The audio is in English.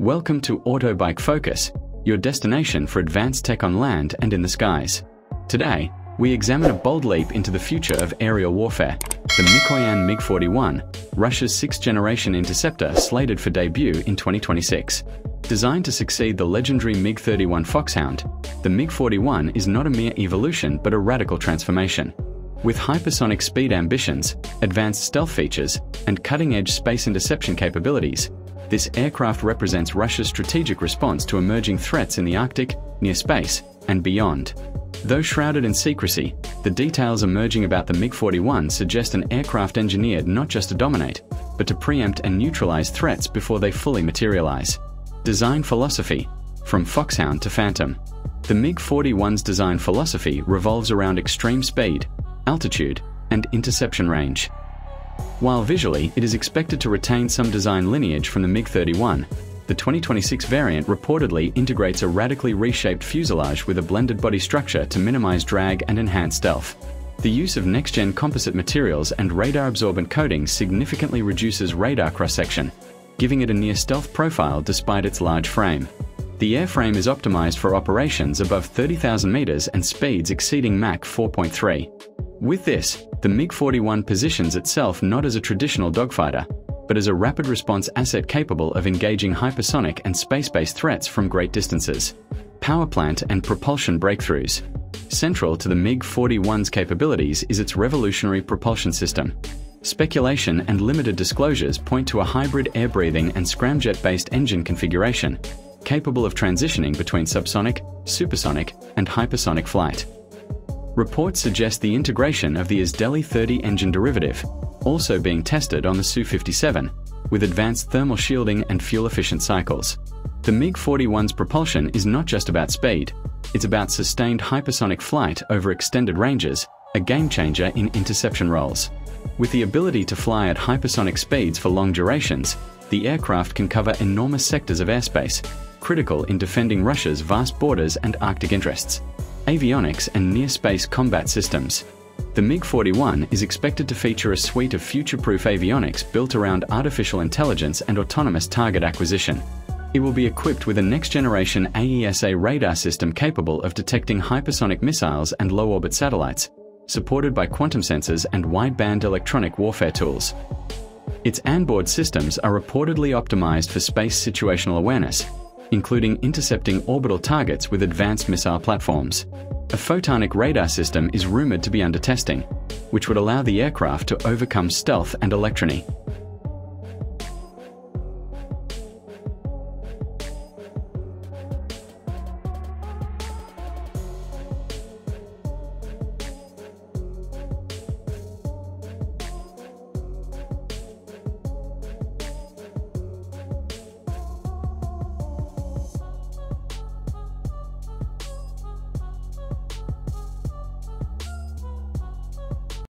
Welcome to Autobike Focus, your destination for advanced tech on land and in the skies. Today, we examine a bold leap into the future of aerial warfare, the Mikoyan MiG-41, Russia's sixth-generation interceptor slated for debut in 2026. Designed to succeed the legendary MiG-31 Foxhound, the MiG-41 is not a mere evolution but a radical transformation. With hypersonic speed ambitions, advanced stealth features, and cutting-edge space interception capabilities, this aircraft represents Russia's strategic response to emerging threats in the Arctic, near space, and beyond. Though shrouded in secrecy, the details emerging about the MiG-41 suggest an aircraft engineered not just to dominate, but to preempt and neutralize threats before they fully materialize. Design philosophy From Foxhound to Phantom. The MiG-41's design philosophy revolves around extreme speed, altitude, and interception range. While visually it is expected to retain some design lineage from the MiG-31, the 2026 variant reportedly integrates a radically reshaped fuselage with a blended body structure to minimize drag and enhance stealth. The use of next-gen composite materials and radar-absorbent coatings significantly reduces radar cross-section, giving it a near-stealth profile despite its large frame. The airframe is optimized for operations above 30,000 meters and speeds exceeding Mach 4.3. With this, the MiG-41 positions itself not as a traditional dogfighter, but as a rapid response asset capable of engaging hypersonic and space-based threats from great distances. Power plant and propulsion breakthroughs. Central to the MiG-41's capabilities is its revolutionary propulsion system. Speculation and limited disclosures point to a hybrid air-breathing and scramjet-based engine configuration, capable of transitioning between subsonic, supersonic, and hypersonic flight. Reports suggest the integration of the Izdeliye 30 engine derivative, also being tested on the Su-57, with advanced thermal shielding and fuel-efficient cycles. The MiG-41's propulsion is not just about speed, it's about sustained hypersonic flight over extended ranges, a game-changer in interception roles. With the ability to fly at hypersonic speeds for long durations, the aircraft can cover enormous sectors of airspace, critical in defending Russia's vast borders and Arctic interests avionics and near-space combat systems. The MiG-41 is expected to feature a suite of future-proof avionics built around artificial intelligence and autonomous target acquisition. It will be equipped with a next-generation AESA radar system capable of detecting hypersonic missiles and low-orbit satellites, supported by quantum sensors and wideband electronic warfare tools. Its onboard systems are reportedly optimized for space situational awareness, including intercepting orbital targets with advanced missile platforms. A photonic radar system is rumored to be under testing, which would allow the aircraft to overcome stealth and electrony.